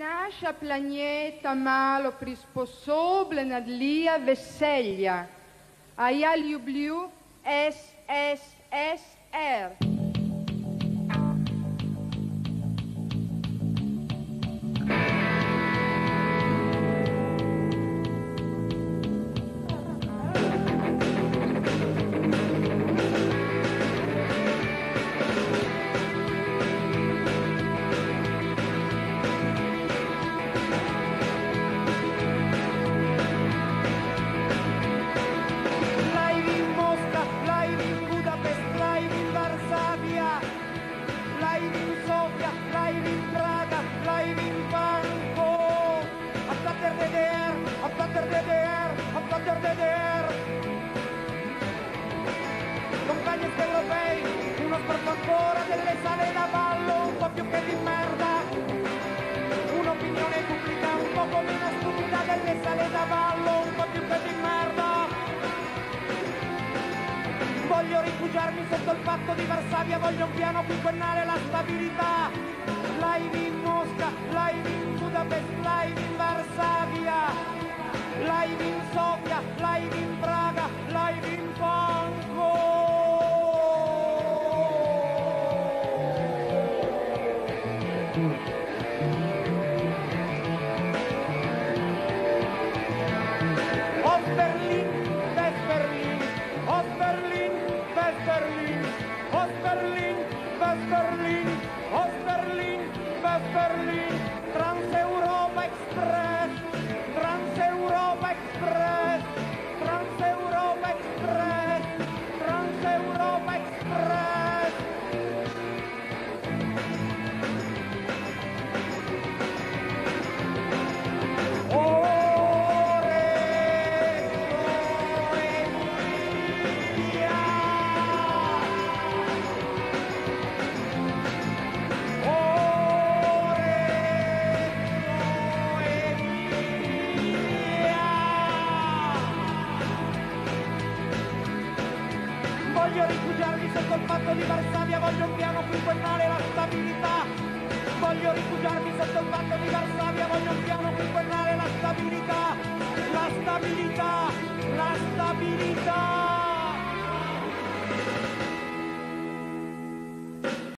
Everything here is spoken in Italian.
Naša planeta malo prisposobljena dlija veselja, a ja ljublju SSSR. Live in Sofia, live in Praga, live in Bangkok. Abbatter DDR, abbatter DDR, abbatter DDR. Voglio rifugiarmi sotto il patto di Varsavia, voglio un piano quinquennale la stabilità. Live in Mosca, live in Budapest, live in Varsavia, live in Sofia, live in Praga, live in Bangkok. Ost-Berlin, Berlin, aus Berlin, West-Berlin, aus Berlin, West-Berlin, Trans-Europa. voglio rifugiarmi sotto il patto di Varsavia, voglio un piano quinquennale, la stabilità. Voglio rifugiarmi sotto il patto di Varsavia, voglio